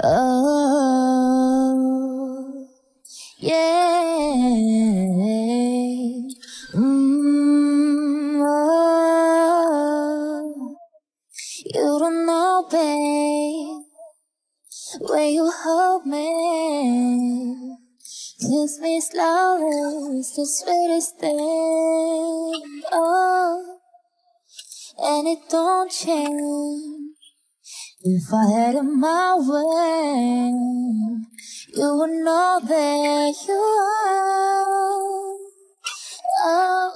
Oh, yeah. Mm, oh. You don't know, babe, when you hold me. Kiss me slowly, it's the sweetest thing. Oh, and it don't change. If I had it my way, you would know that you are. Oh,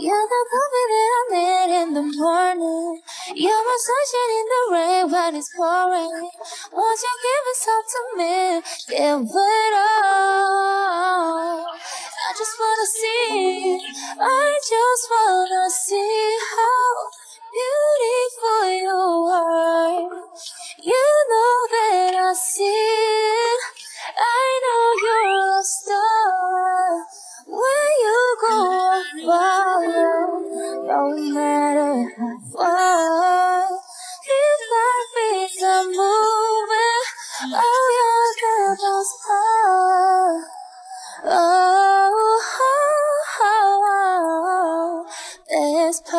you're the coffee that I made in the morning. You're my sunshine in the rain when it's pouring. Won't you give up to me? Give it all. I just wanna see. I just wanna see that I see it. I know you're a star. When you go, follow. No matter how far. If my feet are moving, oh, you're the best part. Oh, oh, oh, oh, this part.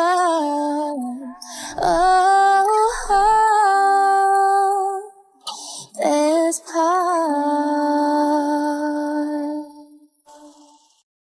Oh, This part.